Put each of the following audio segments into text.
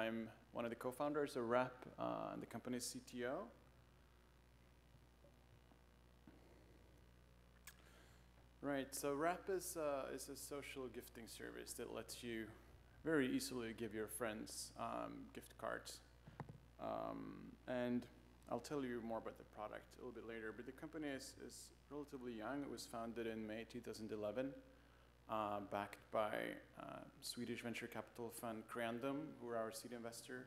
I'm one of the co-founders of Wrapp, uh, the company's CTO. Right, so Wrapp is, uh, is a social gifting service that lets you very easily give your friends um, gift cards. Um, and I'll tell you more about the product a little bit later, but the company is, is relatively young. It was founded in May 2011, uh, backed by uh, Swedish venture capital fund Creandum, who are our seed investor.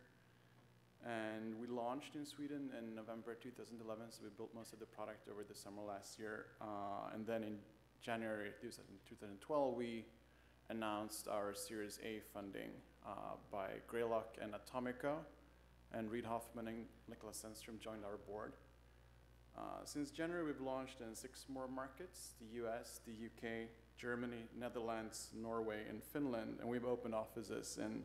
And we launched in Sweden in November 2011, so we built most of the product over the summer last year. Uh, and then in January 2012, we announced our Series A funding uh, by Greylock and Atomico, and Reid Hoffman and Nicholas Zennström joined our board. Uh, since January, we've launched in six more markets, the US, the UK, Germany, Netherlands, Norway, and Finland, and we've opened offices in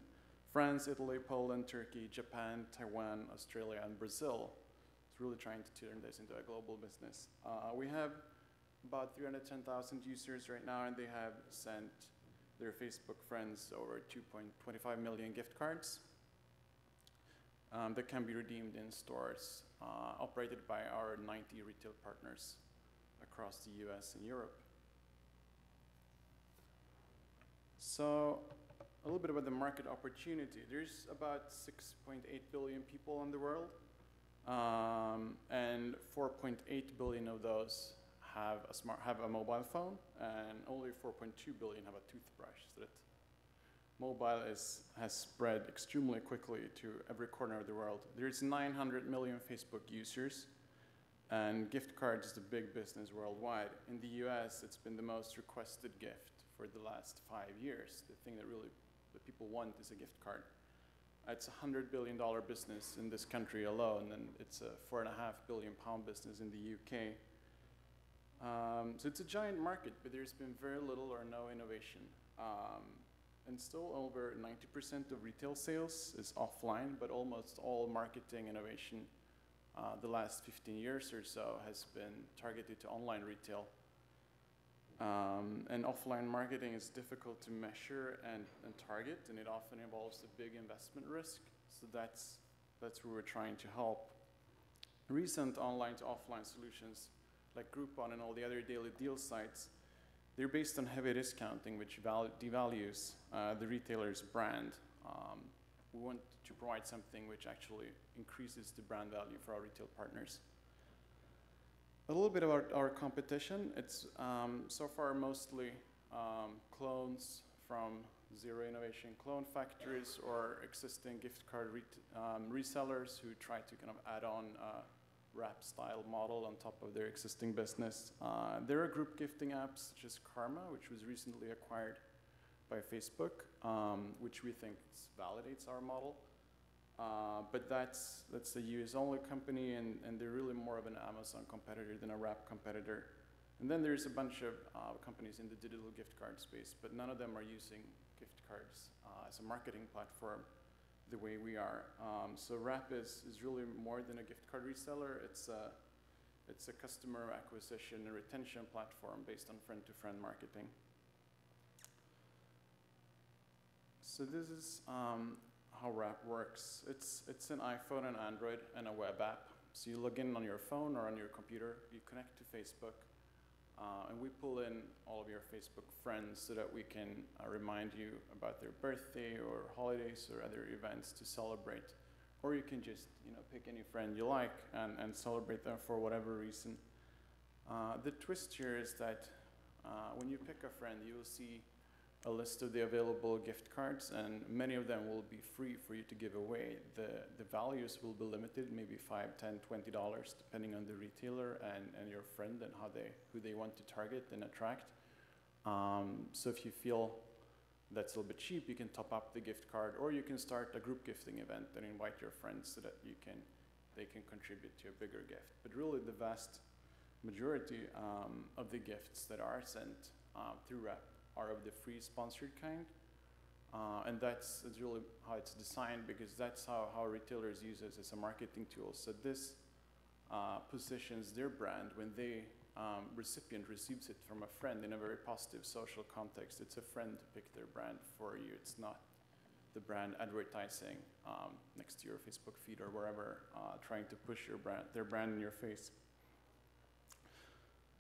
France, Italy, Poland, Turkey, Japan, Taiwan, Australia, and Brazil. It's really trying to turn this into a global business. Uh, we have about 310,000 users right now, and they have sent their Facebook friends over 2.25 million gift cards um, that can be redeemed in stores uh, operated by our 90 retail partners across the US and Europe. So a little bit about the market opportunity. There's about 6.8 billion people in the world, um, and 4.8 billion of those have a smart have a mobile phone, and only 4.2 billion have a toothbrush. So that mobile is has spread extremely quickly to every corner of the world. There's 900 million Facebook users, and gift cards is a big business worldwide. In the U.S., it's been the most requested gift for the last five years. The thing that really that people want is a gift card. It's a hundred billion dollar business in this country alone, and it's a four and a half billion pound business in the UK. Um, so it's a giant market, but there's been very little or no innovation. Um, and still over 90% of retail sales is offline, but almost all marketing innovation uh, the last 15 years or so has been targeted to online retail. Um, and offline marketing is difficult to measure and, and target, and it often involves a big investment risk. So that's, that's where we're trying to help. Recent online to offline solutions like Groupon and all the other daily deal sites, they're based on heavy discounting, which devalues uh, the retailer's brand. Um, we want to provide something which actually increases the brand value for our retail partners. A little bit about our competition. It's um, so far mostly um, clones from zero innovation clone factories or existing gift card re um, resellers who try to kind of add on a Wrapp style model on top of their existing business. Uh, there are group gifting apps such as Karma, which was recently acquired by Facebook, um, which we think validates our model. Uh, but that's, that's a US only company, and, and they're really more of an Amazon competitor than a Wrapp competitor. And then there's a bunch of uh, companies in the digital gift card space, but none of them are using gift cards uh, as a marketing platform the way we are. Um, so Wrapp is, is really more than a gift card reseller. It's a, it's a customer acquisition and retention platform based on friend-to-friend -friend marketing. So this is um, how Wrapp works. It's, it's an iPhone and Android and a web app. So you log in on your phone or on your computer, you connect to Facebook, uh, and we pull in all of your Facebook friends so that we can uh, remind you about their birthday or holidays or other events to celebrate. Or you can just you know, pick any friend you like and, and celebrate them for whatever reason. Uh, the twist here is that uh, when you pick a friend, you will see a list of the available gift cards, and many of them will be free for you to give away. The, the values will be limited, maybe five, ten, twenty dollars, depending on the retailer and, and your friend and how they, who they want to target and attract. Um, so if you feel that's a little bit cheap, you can top up the gift card, or you can start a group gifting event and invite your friends so that you can, they can contribute to a bigger gift. But really, the vast majority um, of the gifts that are sent uh, through Wrapp are of the free sponsored kind. Uh, and that's, that's really how it's designed because that's how, how retailers use it as a marketing tool. So this uh, positions their brand when the um, recipient receives it from a friend in a very positive social context. It's a friend to pick their brand for you. It's not the brand advertising um, next to your Facebook feed or wherever, uh, trying to push your brand, their brand in your face.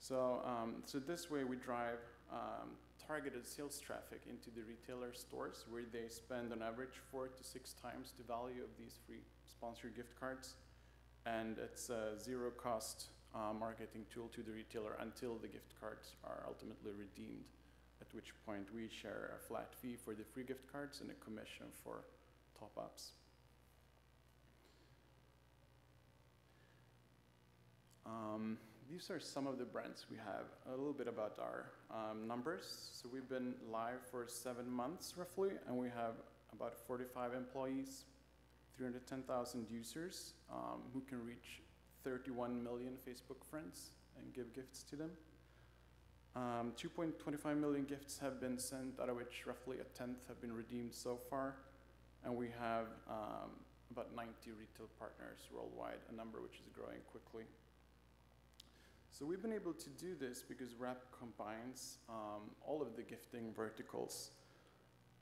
So, um, so this way we drive um, targeted sales traffic into the retailer stores where they spend on average four to six times the value of these free sponsored gift cards. And it's a zero cost uh, marketing tool to the retailer until the gift cards are ultimately redeemed, at which point we share a flat fee for the free gift cards and a commission for top ups. Um, these are some of the brands we have. A little bit about our um, numbers. So we've been live for seven months roughly, and we have about 45 employees, 310,000 users um, who can reach 31 million Facebook friends and give gifts to them. Um, 2.25 million gifts have been sent, out of which roughly a tenth have been redeemed so far. And we have um, about 90 retail partners worldwide, a number which is growing quickly. So we've been able to do this because Wrapp combines um, all of the gifting verticals.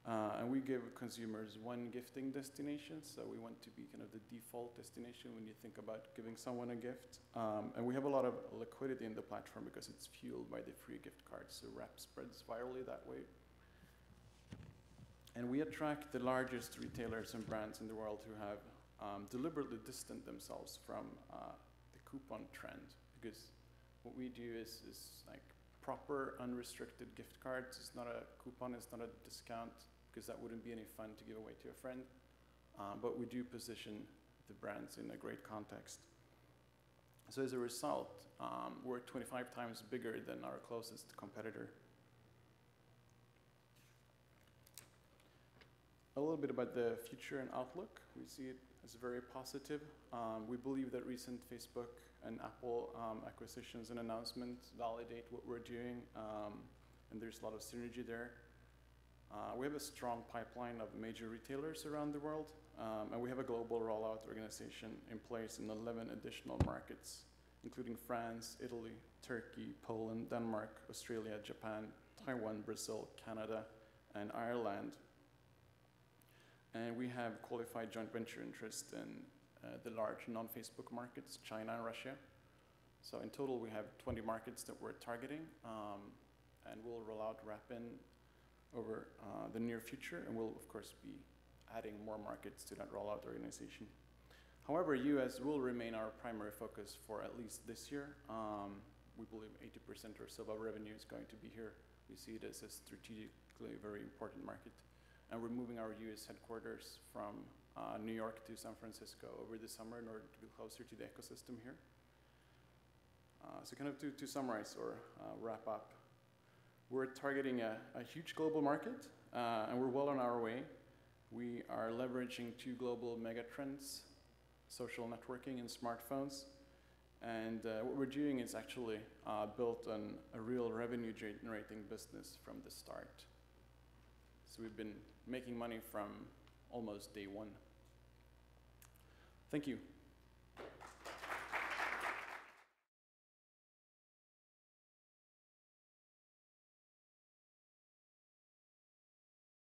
Uh, and we give consumers one gifting destination, so we want to be kind of the default destination when you think about giving someone a gift. Um, and we have a lot of liquidity in the platform because it's fueled by the free gift cards, so Wrapp spreads virally that way. And we attract the largest retailers and brands in the world who have um, deliberately distanced themselves from uh, the coupon trend because what we do is, is like proper unrestricted gift cards. It's not a coupon, it's not a discount, because that wouldn't be any fun to give away to a friend. Um, but we do position the brands in a great context. So as a result, um, we're 25 times bigger than our closest competitor. A little bit about the future and outlook. We see it as very positive. Um, we believe that recent Facebook and Apple um, acquisitions and announcements validate what we're doing, um, and there's a lot of synergy there. Uh, we have a strong pipeline of major retailers around the world, um, and we have a global rollout organization in place in 11 additional markets, including France, Italy, Turkey, Poland, Denmark, Australia, Japan, Taiwan, Brazil, Canada, and Ireland. And we have qualified joint venture interest in uh, the large non-Facebook markets, China and Russia. So in total, we have 20 markets that we're targeting, um, and we'll roll out Wrapp-In over uh, the near future, and we'll of course be adding more markets to that rollout organization. However, US will remain our primary focus for at least this year. Um, we believe 80% or so of our revenue is going to be here. We see it as a strategically very important market. And we're moving our US headquarters from uh, New York to San Francisco over the summer in order to be closer to the ecosystem here. Uh, so kind of to, to summarize or uh, wrap up, we're targeting a, a huge global market uh, and we're well on our way. We are leveraging two global megatrends, social networking and smartphones. And uh, what we're doing is actually uh, built on a real revenue generating business from the start. So we've been making money from almost day one. Thank you.